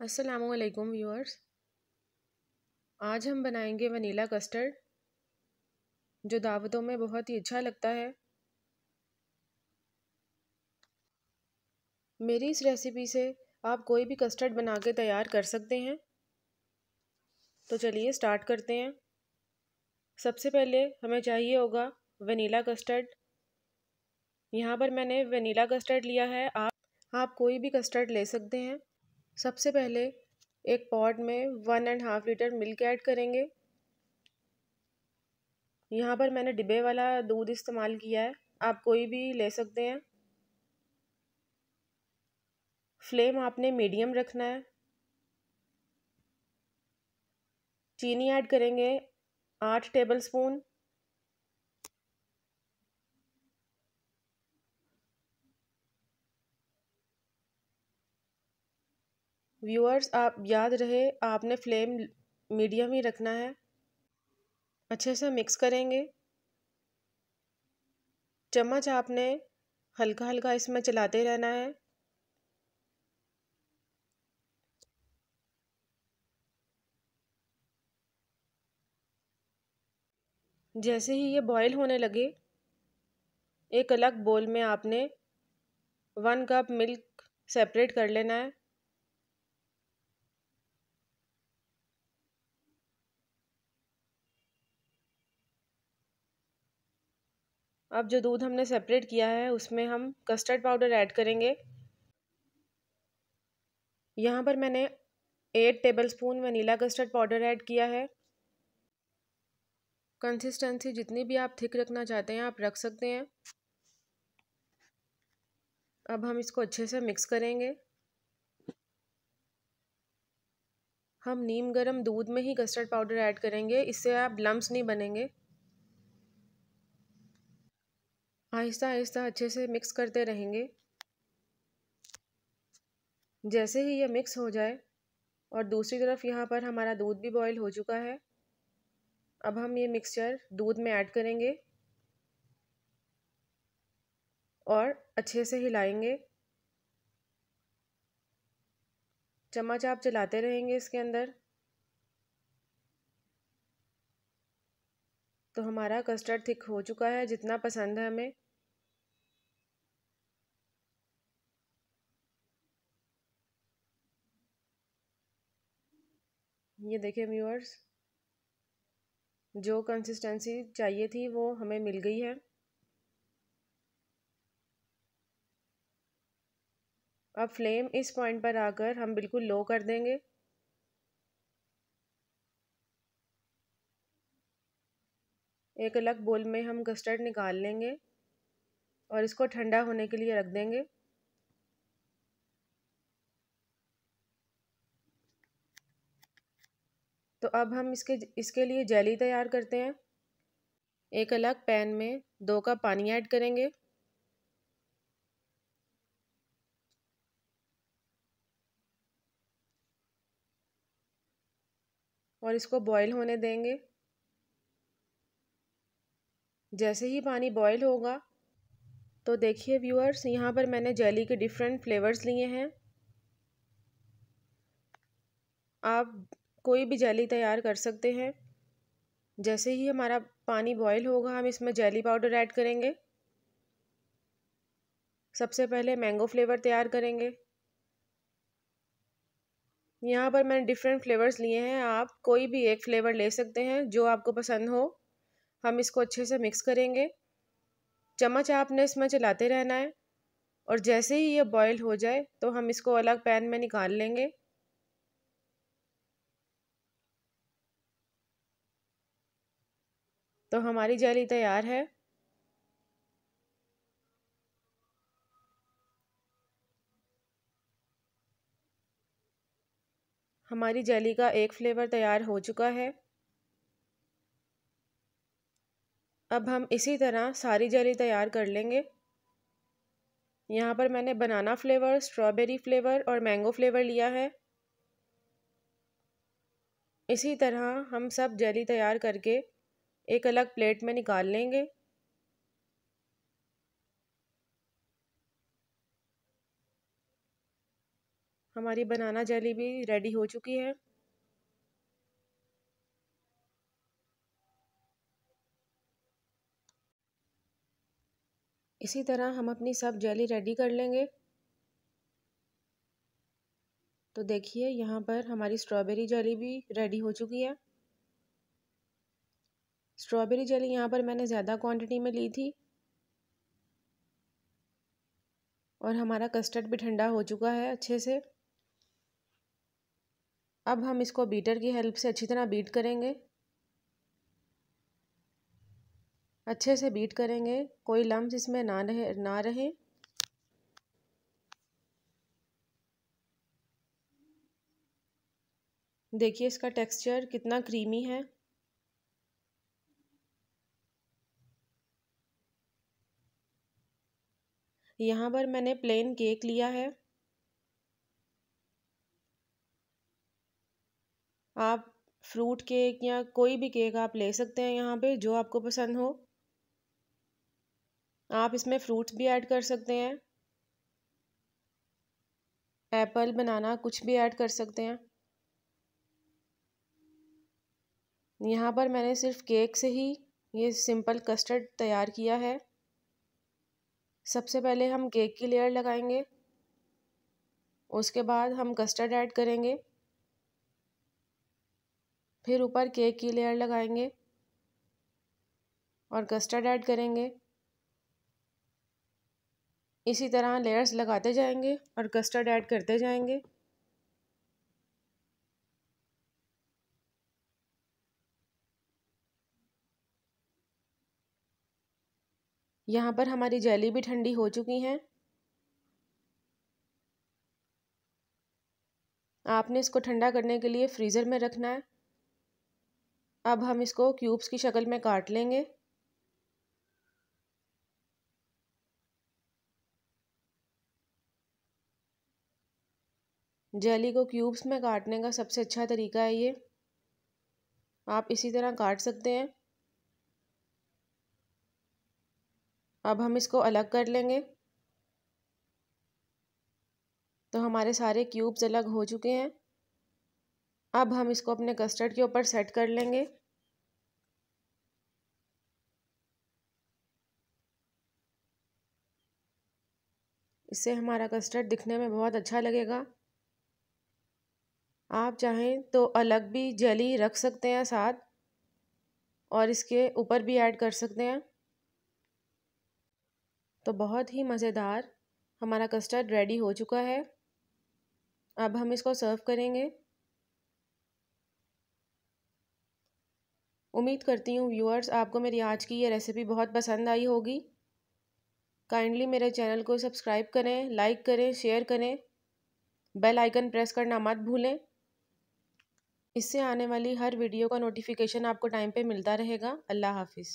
असलकुम व्यूअर्स। आज हम बनाएँगे वनीला कस्टर्ड, जो दावतों में बहुत ही अच्छा लगता है। मेरी इस रेसिपी से आप कोई भी कस्टर्ड बना के तैयार कर सकते हैं। तो चलिए स्टार्ट करते हैं। सबसे पहले हमें चाहिए होगा वनीला कस्टर्ड। यहाँ पर मैंने वनीला कस्टर्ड लिया है। आप आप कोई भी कस्टर्ड ले सकते हैं। सबसे पहले एक पॉट में one and half litre milk add करेंगे। यहाँ पर मैंने डिब्बे वाला दूध इस्तेमाल किया है। आप कोई भी ले सकते हैं। फ्लेम आपने मीडियम रखना है। चीनी ऐड करेंगे आठ टेबल स्पून व्यूअर्स, आप याद रहे, आपने फ्लेम मीडियम ही रखना है। अच्छे से मिक्स करेंगे। चम्मच आपने हल्का हल्का इसमें चलाते रहना है। जैसे ही ये बॉईल होने लगे, एक अलग बोल में आपने वन कप मिल्क सेपरेट कर लेना है। अब जो दूध हमने सेपरेट किया है, उसमें हम कस्टर्ड पाउडर ऐड करेंगे। यहाँ पर मैंने eight tablespoon vanilla custard powder add किया है। कंसिस्टेंसी जितनी भी आप थिक रखना चाहते हैं, आप रख सकते हैं। अब हम इसको अच्छे से मिक्स करेंगे। हम नीम गरम दूध में ही कस्टर्ड पाउडर ऐड करेंगे, इससे आप लम्स नहीं बनेंगे। आहिस्ता आहिस्ता अच्छे से मिक्स करते रहेंगे। जैसे ही ये मिक्स हो जाए और दूसरी तरफ़ यहाँ पर हमारा दूध भी बॉईल हो चुका है, अब हम ये मिक्सचर दूध में ऐड करेंगे और अच्छे से हिलाएँगे। चम्मच आप चलाते रहेंगे इसके अंदर। तो हमारा कस्टर्ड थिक हो चुका है, जितना पसंद है हमें। ये देखिए व्यूअर्स जो कंसिस्टेंसी चाहिए थी, वो हमें मिल गई है। अब फ्लेम इस पॉइंट पर आकर हम बिल्कुल लो कर देंगे। एक अलग बोल में हम कस्टर्ड निकाल लेंगे और इसको ठंडा होने के लिए रख देंगे। तो अब हम इसके इसके लिए जेली तैयार करते हैं। एक अलग पैन में दो कप पानी ऐड करेंगे। और इसको बॉईल होने देंगे। जैसे ही पानी बॉयल होगा तो देखिए व्यूअर्स यहाँ पर मैंने जेली के डिफरेंट फ्लेवर्स लिए हैं। आप कोई भी जेली तैयार कर सकते हैं। जैसे ही हमारा पानी बॉयल होगा, हम इसमें जेली पाउडर ऐड करेंगे। सबसे पहले मैंगो फ्लेवर तैयार करेंगे। यहाँ पर मैंने डिफरेंट फ्लेवर्स लिए हैं। आप कोई भी एक फ्लेवर ले सकते हैं, जो आपको पसंद हो। हम इसको अच्छे से मिक्स करेंगे। चम्मच आपने इसमें चलाते रहना है और जैसे ही ये बॉयल हो जाए तो हम इसको अलग पैन में निकाल लेंगे। तो हमारी जेली तैयार है। हमारी जेली का एक फ्लेवर तैयार हो चुका है। अब हम इसी तरह सारी जेली तैयार कर लेंगे। यहाँ पर मैंने बनाना फ्लेवर स्ट्रॉबेरी फ्लेवर और मैंगो फ्लेवर लिया है। इसी तरह हम सब जेली तैयार करके एक अलग प्लेट में निकाल लेंगे। हमारी बनाना जेली भी रेडी हो चुकी है। इसी तरह हम अपनी सब जेली रेडी कर लेंगे। तो देखिए, यहाँ पर हमारी स्ट्रॉबेरी जेली भी रेडी हो चुकी है। स्ट्रॉबेरी जेली यहाँ पर मैंने ज़्यादा क्वांटिटी में ली थी और हमारा कस्टर्ड भी ठंडा हो चुका है अच्छे से। अब हम इसको बीटर की हेल्प से अच्छी तरह बीट करेंगे। अच्छे से बीट करेंगे। कोई लम्ब इसमें ना रहे ना रहे। देखिए इसका टेक्सचर कितना क्रीमी है। यहाँ पर मैंने प्लेन केक लिया है। आप फ्रूट केक या कोई भी केक आप ले सकते हैं यहाँ पे, जो आपको पसंद हो। आप इसमें फ्रूट्स भी ऐड कर सकते हैं। एप्पल, बनाना, कुछ भी ऐड कर सकते हैं। यहाँ पर मैंने सिर्फ़ केक से ही ये सिंपल कस्टर्ड तैयार किया है। सबसे पहले हम केक की लेयर लगाएँगे। उसके बाद हम कस्टर्ड ऐड करेंगे। फिर ऊपर केक की लेयर लगाएँगे और कस्टर्ड ऐड करेंगे। इसी तरह लेयर्स लगाते जाएँगे और कस्टर्ड ऐड करते जाएँगे। यहाँ पर हमारी जेली भी ठंडी हो चुकी हैं। आपने इसको ठंडा करने के लिए फ्रीज़र में रखना है। अब हम इसको क्यूब्स की शक्ल में काट लेंगे। जेली को क्यूब्स में काटने का सबसे अच्छा तरीका है ये। आप इसी तरह काट सकते हैं। अब हम इसको अलग कर लेंगे। तो हमारे सारे क्यूब्स अलग हो चुके हैं। अब हम इसको अपने कस्टर्ड के ऊपर सेट कर लेंगे। इससे हमारा कस्टर्ड दिखने में बहुत अच्छा लगेगा। आप चाहें तो अलग भी जेली रख सकते हैं साथ और इसके ऊपर भी ऐड कर सकते हैं। तो बहुत ही मज़ेदार हमारा कस्टर्ड रेडी हो चुका है। अब हम इसको सर्व करेंगे। उम्मीद करती हूँ व्यूअर्स आपको मेरी आज की ये रेसिपी बहुत पसंद आई होगी। काइंडली मेरे चैनल को सब्सक्राइब करें लाइक करें शेयर करें। बेल आइकन प्रेस करना मत भूलें। इससे आने वाली हर वीडियो का नोटिफिकेशन आपको टाइम पे मिलता रहेगा। अल्लाह हाफिज़।